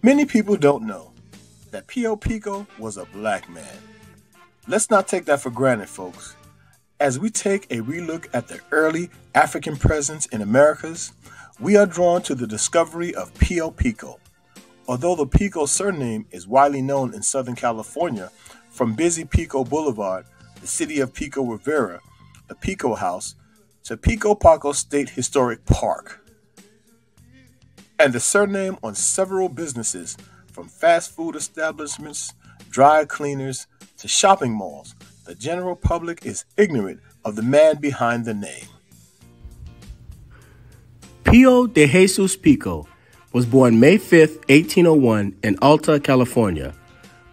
Many people don't know that Pio Pico was a black man. Let's not take that for granted, folks. As we take a relook at the early African presence in Americas, we are drawn to the discovery of Pio Pico. Although the Pico surname is widely known in Southern California, from busy Pico Boulevard, the city of Pico Rivera, the Pico House, to Pio Pico State Historic Park, and the surname on several businesses from fast food establishments, dry cleaners, to shopping malls. The general public is ignorant of the man behind the name. Pio de Jesus Pico was born May 5, 1801, in Alta, California,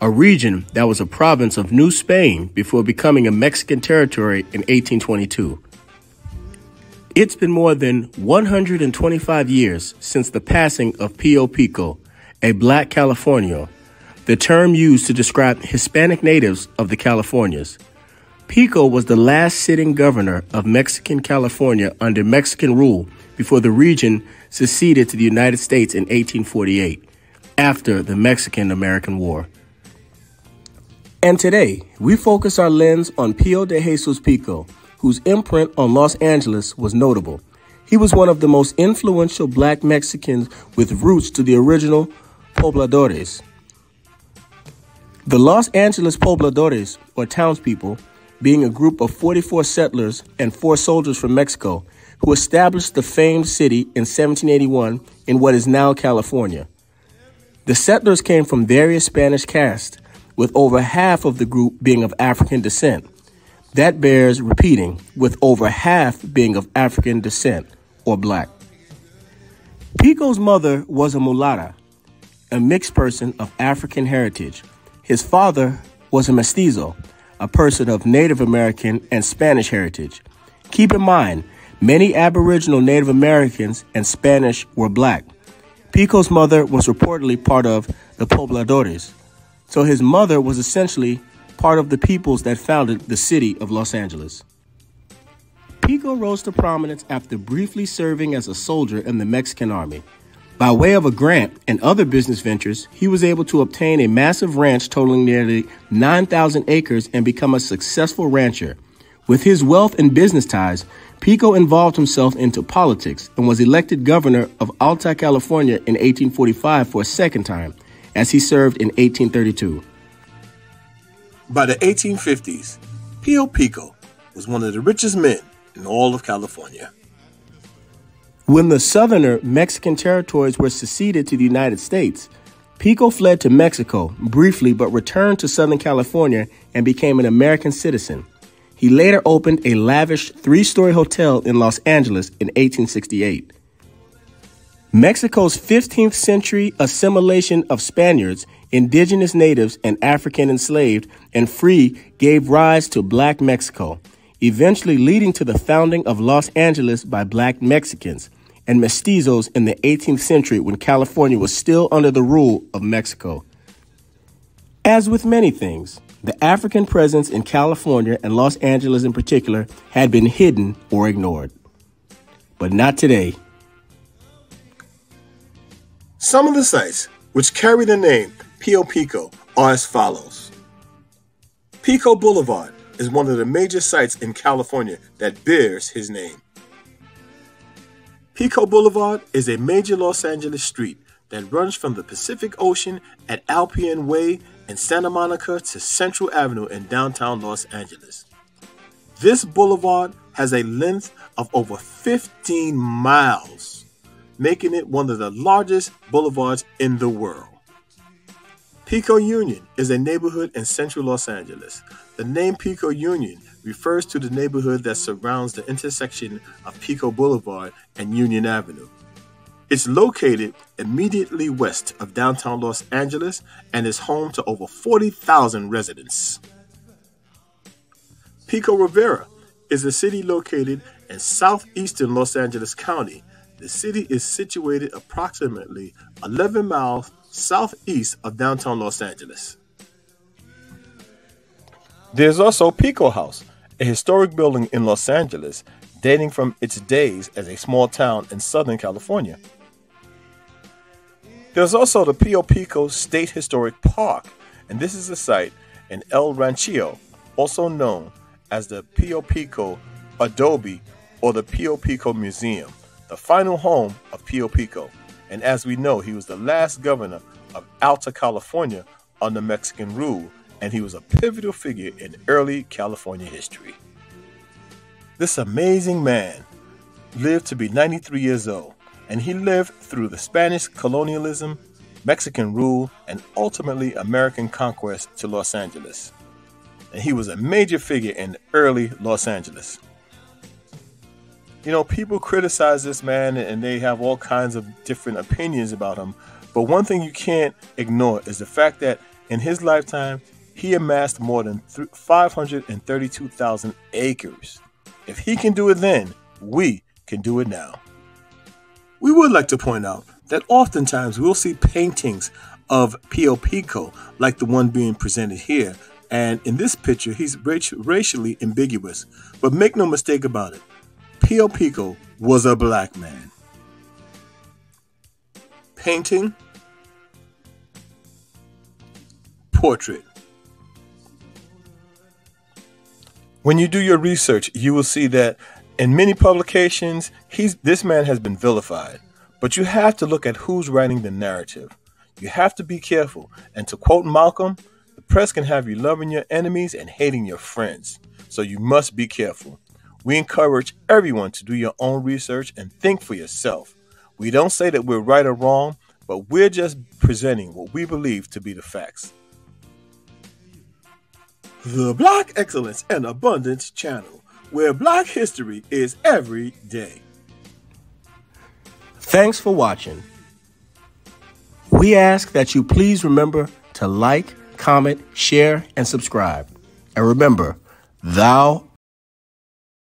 a region that was a province of New Spain before becoming a Mexican territory in 1822. It's been more than 125 years since the passing of Pio Pico, a black Californio, the term used to describe Hispanic natives of the Californias. Pico was the last sitting governor of Mexican California under Mexican rule before the region seceded to the United States in 1848, after the Mexican American War. And today, we focus our lens on Pio de Jesus Pico whose imprint on Los Angeles was notable. He was one of the most influential black Mexicans with roots to the original pobladores. The Los Angeles pobladores, or townspeople, being a group of 44 settlers and four soldiers from Mexico who established the famed city in 1781 in what is now California. The settlers came from various Spanish castes, with over half of the group being of African descent. That bears repeating, with over half being of African descent or black. Pico's mother was a mulatta, a mixed person of African heritage. His father was a mestizo, a person of Native American and Spanish heritage. Keep in mind, many Aboriginal Native Americans and Spanish were black. Pico's mother was reportedly part of the pobladores, so his mother was essentially part of the peoples that founded the city of Los Angeles. Pico rose to prominence after briefly serving as a soldier in the Mexican army. By way of a grant and other business ventures, he was able to obtain a massive ranch totaling nearly 9,000 acres and become a successful rancher. With his wealth and business ties, Pico involved himself into politics and was elected governor of Alta California in 1845 for a second time, as he served in 1832. By the 1850s, Pio Pico was one of the richest men in all of California. When the southerner Mexican territories were seceded to the United States, Pico fled to Mexico briefly but returned to Southern California and became an American citizen. He later opened a lavish three story hotel in Los Angeles in 1868. Mexico's 15th century assimilation of Spaniards, indigenous natives, and African enslaved and free gave rise to Black Mexico, eventually leading to the founding of Los Angeles by Black Mexicans and mestizos in the 18th century when California was still under the rule of Mexico. As with many things, the African presence in California and Los Angeles in particular had been hidden or ignored. But not today. Some of the sites which carry the name Pio Pico are as follows. Pico Boulevard is one of the major sites in California that bears his name. Pico Boulevard is a major Los Angeles street that runs from the Pacific Ocean at Alpine Way in Santa Monica to Central Avenue in downtown Los Angeles. This boulevard has a length of over 15 miles making it one of the largest boulevards in the world. Pico Union is a neighborhood in central Los Angeles. The name Pico Union refers to the neighborhood that surrounds the intersection of Pico Boulevard and Union Avenue. It's located immediately west of downtown Los Angeles and is home to over 40,000 residents. Pico Rivera is a city located in southeastern Los Angeles County the city is situated approximately 11 miles southeast of downtown Los Angeles. There's also Pico House, a historic building in Los Angeles dating from its days as a small town in Southern California. There's also the Pio Pico State Historic Park, and this is a site in El Ranchito, also known as the Pio Pico Adobe or the Pio Pico Museum, the final home of Pio Pico. And as we know, he was the last governor of Alta California under Mexican rule, and he was a pivotal figure in early California history. This amazing man lived to be 93 years old and he lived through the Spanish colonialism, Mexican rule, and ultimately American conquest to Los Angeles. And he was a major figure in early Los Angeles. You know, people criticize this man and they have all kinds of different opinions about him. But one thing you can't ignore is the fact that in his lifetime, he amassed more than 532,000 acres. If he can do it then, we can do it now. We would like to point out that oftentimes we'll see paintings of Pio Pico, like the one being presented here, and in this picture, he's racially ambiguous. But make no mistake about it, Pio Pico was a black man. Painting, portrait. When you do your research, you will see that in many publications, he's this man has been vilified. But you have to look at who's writing the narrative. You have to be careful. And to quote Malcolm, the press can have you loving your enemies and hating your friends. So you must be careful. We encourage everyone to do your own research and think for yourself. We don't say that we're right or wrong, but we're just presenting what we believe to be the facts. The Black Excellence and Abundance Channel where black history is every day. Thanks for watching. We ask that you please remember to like, comment, share, and subscribe. And remember, thou